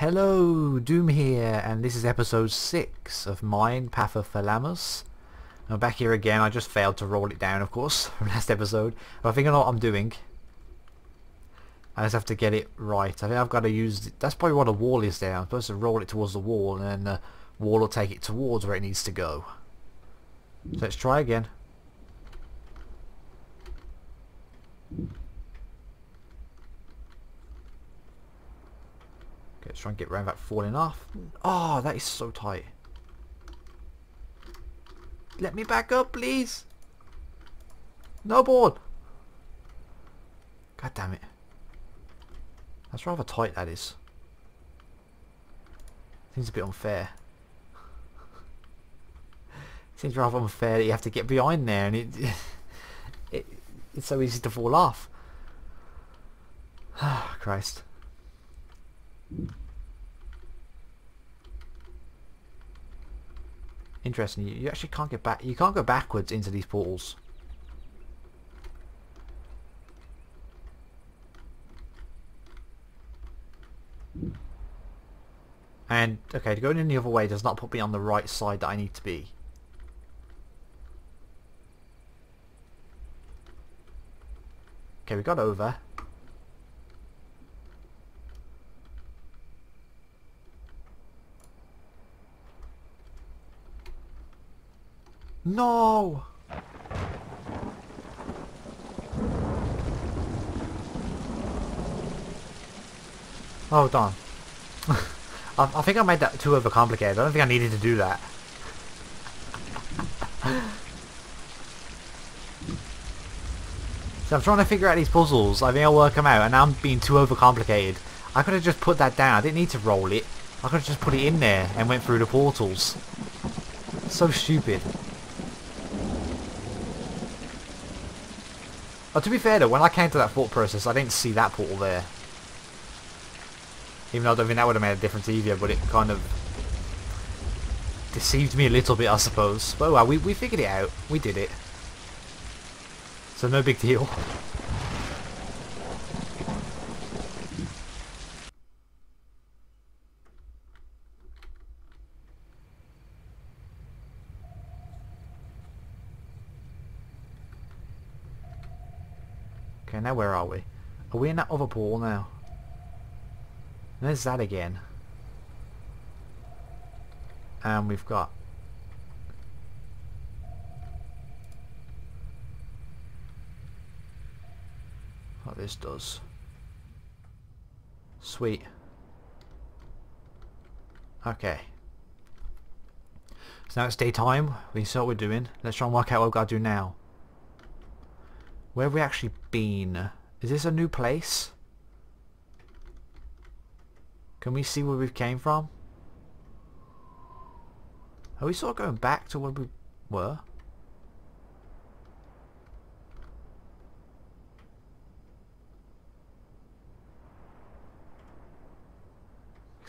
Hello, Doom here, and this is episode 6 of Mind, Path of Thalamus. I'm back here again, I just failed to roll it down, of course, from last episode. But I think I know what I'm doing. I just have to get it right. I think I've got to use... That's probably what a wall is there. I'm supposed to roll it towards the wall, and then the wall will take it towards where it needs to go. So let's try again. Okay, let's try and get around that falling off. Oh, that is so tight. Let me back up, please. No board. God damn it. That's rather tight, that is. Seems a bit unfair. Seems rather unfair that you have to get behind there and it, it it's so easy to fall off. Ah, Christ. Interesting. You, actually can't get back. You can't go backwards into these portals. And okay, to go in the other way does not put me on the right side that I need to be. Okay, we got over. No! Hold on. I, I think I made that too overcomplicated. I don't think I needed to do that. so I'm trying to figure out these puzzles. I think I'll work them out and I'm being too overcomplicated. I could have just put that down. I didn't need to roll it. I could have just put it in there and went through the portals. So stupid. Oh, to be fair though, when I came to that thought process, I didn't see that portal there. Even though I don't think that would have made a difference either, but it kind of deceived me a little bit, I suppose. But well, we, we figured it out. We did it. So no big deal. Now where are we? Are we in that other pool now? There's that again. And we've got... What this does. Sweet. Okay. So now it's daytime. We see what we're doing. Let's try and work out what we've got to do now. Where have we actually been? Is this a new place? Can we see where we came from? Are we sort of going back to where we were?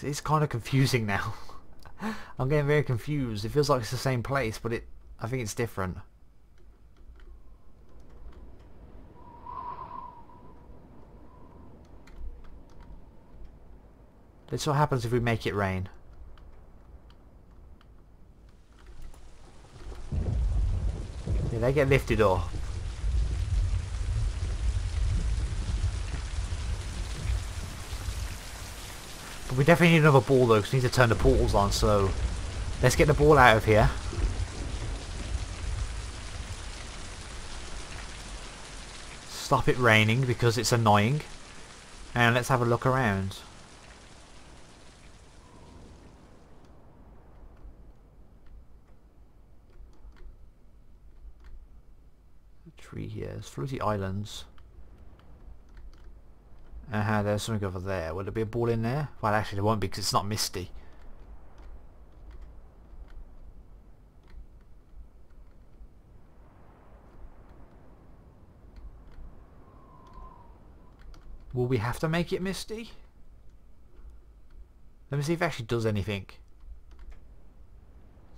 It's kind of confusing now. I'm getting very confused. It feels like it's the same place, but it I think it's different. Let's what happens if we make it rain. Yeah, they get lifted off. But we definitely need another ball though, because we need to turn the portals on, so... Let's get the ball out of here. Stop it raining, because it's annoying. And let's have a look around. Tree years. Floaty islands. Uh -huh, there's something over there. Will there be a ball in there? Well, actually there won't be because it's not misty. Will we have to make it misty? Let me see if it actually does anything.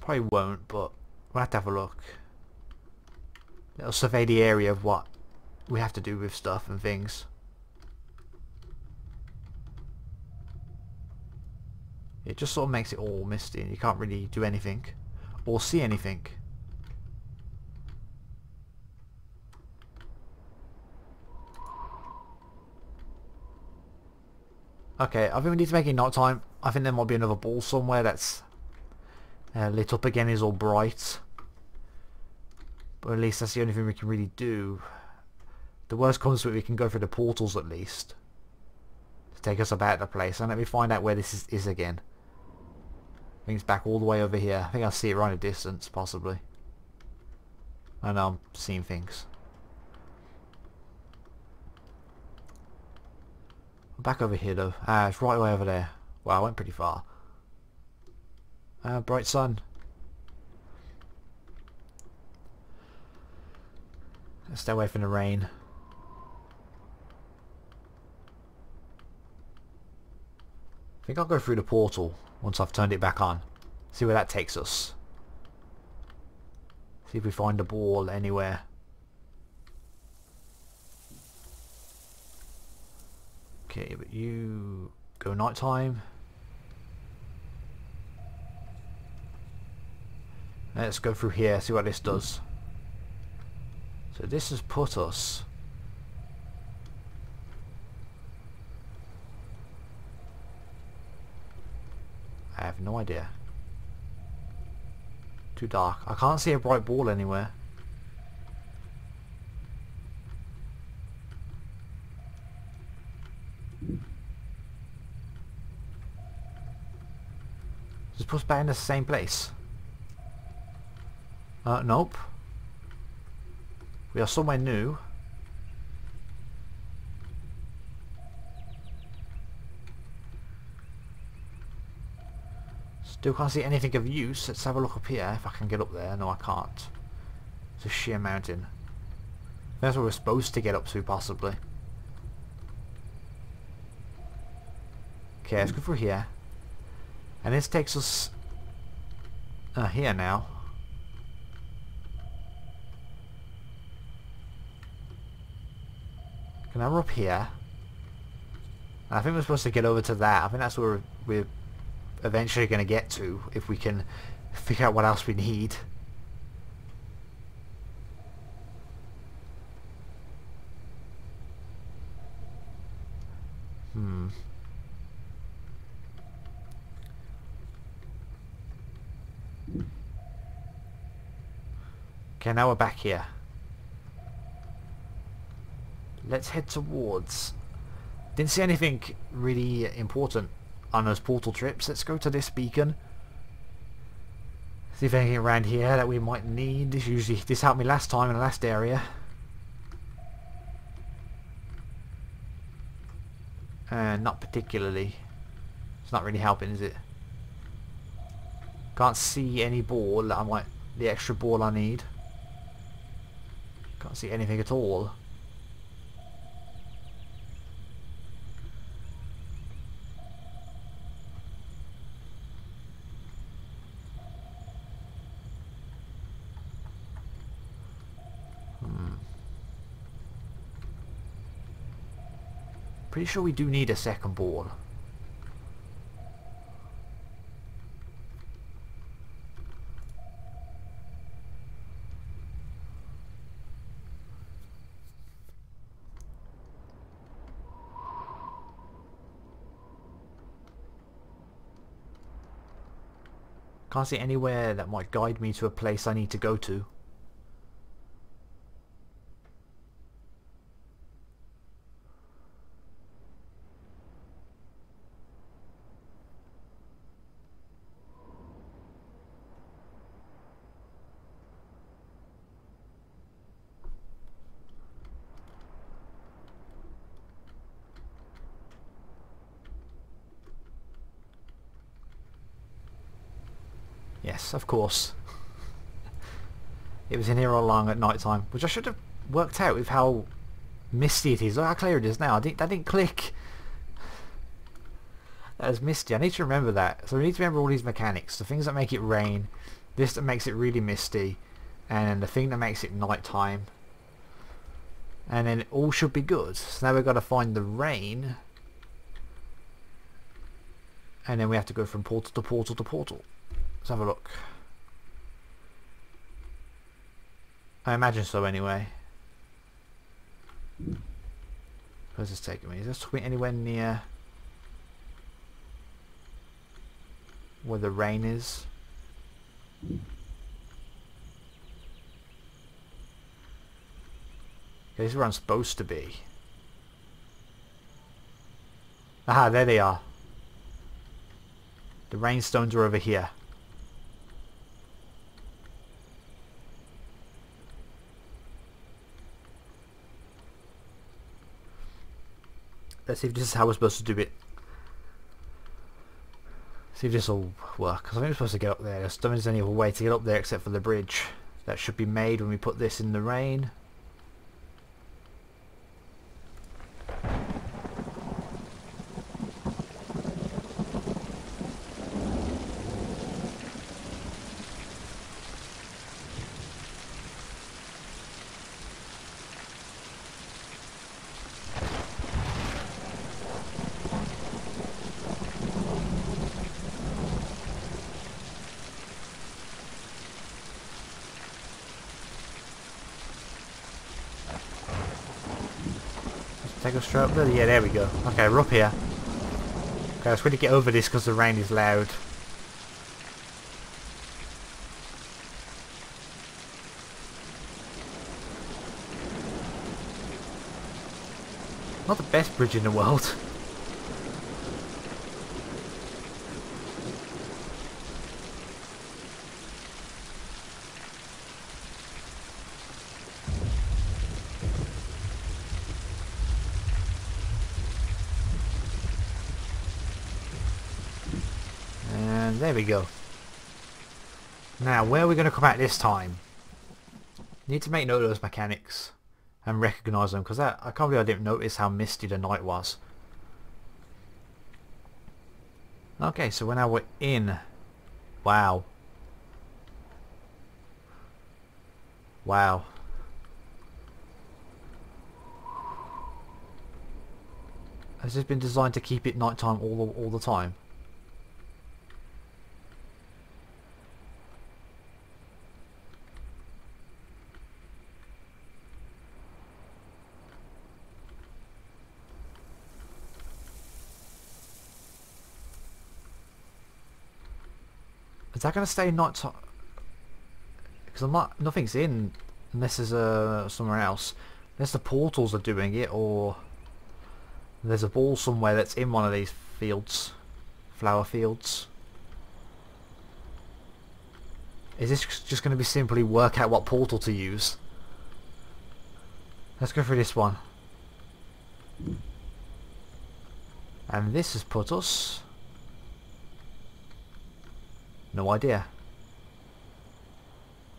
Probably won't, but we'll have to have a look. It'll survey the area of what we have to do with stuff and things. It just sort of makes it all misty and you can't really do anything or see anything. Okay, I think we need to make it night time. I think there might be another ball somewhere that's uh, lit up again is all bright. But at least that's the only thing we can really do. The worst comes we can go through the portals at least. To take us about the place. And let me find out where this is, is again. I think it's back all the way over here. I think I see it right in the distance, possibly. I know I'm seeing things. Back over here though. Ah, it's right away over there. Wow, I went pretty far. Uh, bright sun. Stay away from the rain. I think I'll go through the portal once I've turned it back on. See where that takes us. See if we find a ball anywhere. Okay, but you go nighttime. Let's go through here, see what this does. So this has put us I have no idea. Too dark. I can't see a bright ball anywhere. Just us back in the same place. Uh, nope. We are somewhere new. Still can't see anything of use. Let's have a look up here if I can get up there. No, I can't. It's a sheer mountain. That's where we're supposed to get up to, possibly. Okay, let's go through here. And this takes us uh, here now. Can I up here. I think we're supposed to get over to that. I think that's where we're eventually going to get to if we can figure out what else we need. Hmm. Okay, now we're back here. Let's head towards... Didn't see anything really important on those portal trips. Let's go to this beacon. See if anything around here that we might need. This usually this helped me last time in the last area. And uh, not particularly. It's not really helping, is it? Can't see any ball that I might the extra ball I need. Can't see anything at all. Pretty sure we do need a second ball. Can't see anywhere that might guide me to a place I need to go to. Yes, of course. It was in here all along at night time, which I should have worked out with how misty it is. Look how clear it is now. I didn't, that didn't click. That is misty. I need to remember that. So we need to remember all these mechanics. The things that make it rain, this that makes it really misty, and the thing that makes it night time. And then all should be good. So now we've got to find the rain And then we have to go from portal to portal to portal. Let's have a look. I imagine so anyway. Where's this taking me? Is this taking me anywhere near where the rain is? This is where I'm supposed to be. Aha, there they are. The rainstones are over here. Let's see if this is how we're supposed to do it. See if this will work. Because I think we're supposed to get up there. There's, don't think there's any other way to get up there except for the bridge. That should be made when we put this in the rain. Yeah, there we go. Okay, we're up here. Okay, let's really get over this because the rain is loud. Not the best bridge in the world. There we go. Now, where are we going to come out this time? Need to make note of those mechanics and recognise them because I can't believe I didn't notice how misty the night was. Okay, so when now we're in. Wow. Wow. Has this been designed to keep it nighttime all the, all the time? Is that going to stay not... Because I'm not... Nothing's in unless there's uh, somewhere else. Unless the portals are doing it or... There's a ball somewhere that's in one of these fields. Flower fields. Is this just going to be simply work out what portal to use? Let's go through this one. And this has put us no idea.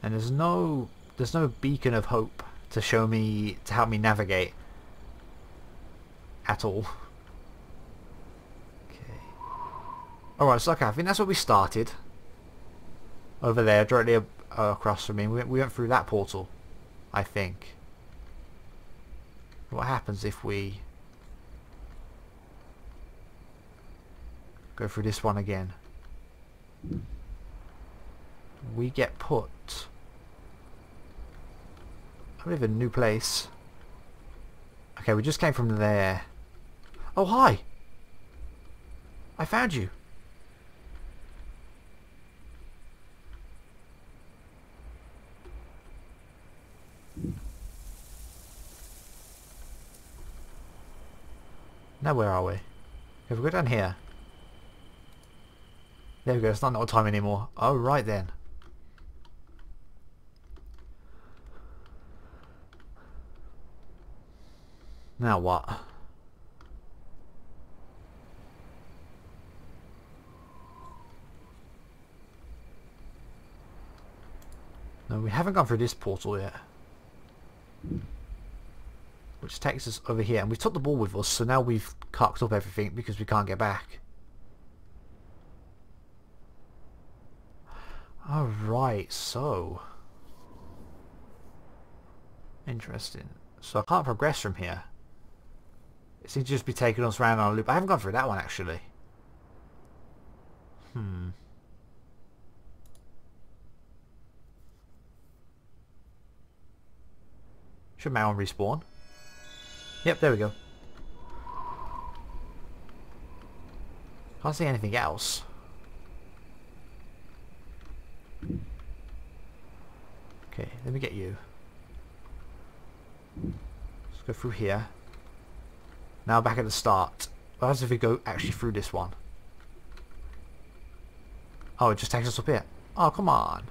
And there's no there's no beacon of hope to show me to help me navigate at all. Okay. Alright, so okay, I think that's where we started. Over there, directly uh, across from me. We went, we went through that portal, I think. What happens if we go through this one again? We get put I live in a new place. Okay we just came from there. Oh hi! I found you. Now where are we? If we go down here. There we go, it's not no time anymore. Oh, right then. Now what? No, we haven't gone through this portal yet. Which takes us over here. And we took the ball with us, so now we've cocked up everything because we can't get back. Alright, so... Interesting. So I can't progress from here. It seems to just be taking us around on a loop. I haven't gone through that one, actually. Hmm. Should Maron respawn? Yep, there we go. Can't see anything else. Okay, let me get you. Let's go through here. Now back at the start. What happens if we go actually through this one? Oh, it just takes us up here. Oh, come on.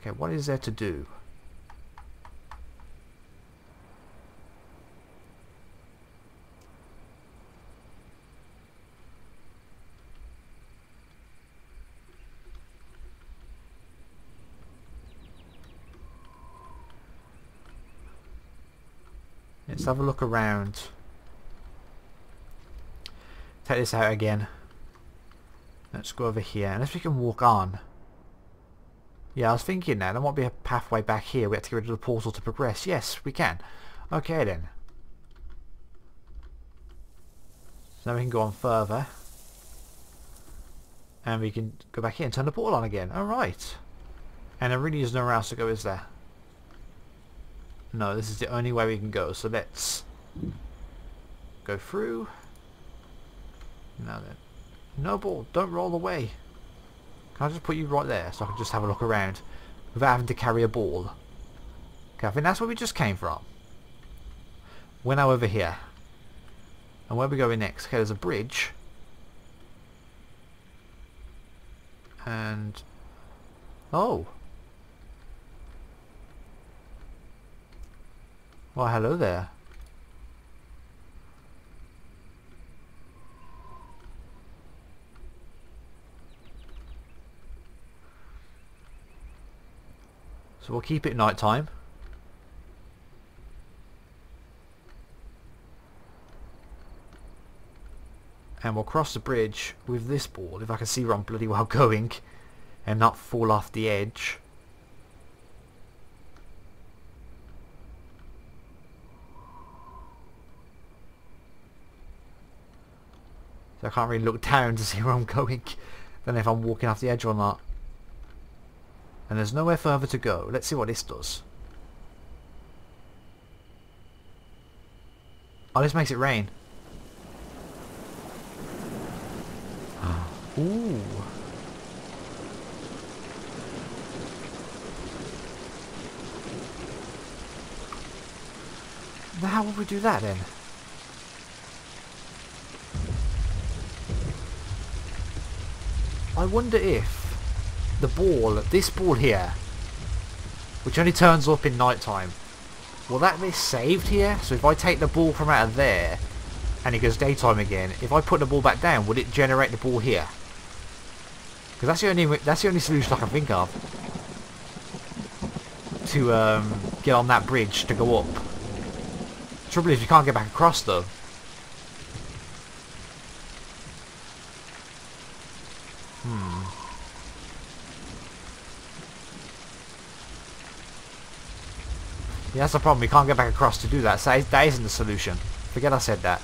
Okay, what is there to do? Let's have a look around. Take this out again. Let's go over here. Unless we can walk on. Yeah, I was thinking that. There might be a pathway back here. We have to get rid of the portal to progress. Yes, we can. Okay then. So now we can go on further. And we can go back here and turn the portal on again. Alright. And there really is nowhere else to go, is there? No, this is the only way we can go. So let's go through. Now then. No ball, don't roll away. Can I just put you right there so I can just have a look around without having to carry a ball? Okay, I think that's where we just came from. We're now over here. And where are we going next? Okay, there's a bridge. And... Oh! Well, hello there. So we'll keep it night time. And we'll cross the bridge with this ball, if I can see where I'm bloody well going, and not fall off the edge. So I can't really look down to see where I'm going, then if I'm walking off the edge or not. And there's nowhere further to go. Let's see what this does. Oh, this makes it rain. Ooh. Now how would we do that then? I wonder if the ball, this ball here, which only turns up in night time, will that be saved here? So if I take the ball from out of there and it goes daytime again, if I put the ball back down, would it generate the ball here? Because that's the only that's the only solution I can think of to um, get on that bridge to go up. Trouble is you can't get back across though. Yeah, that's the problem. We can't get back across to do that. So that isn't the solution. Forget I said that.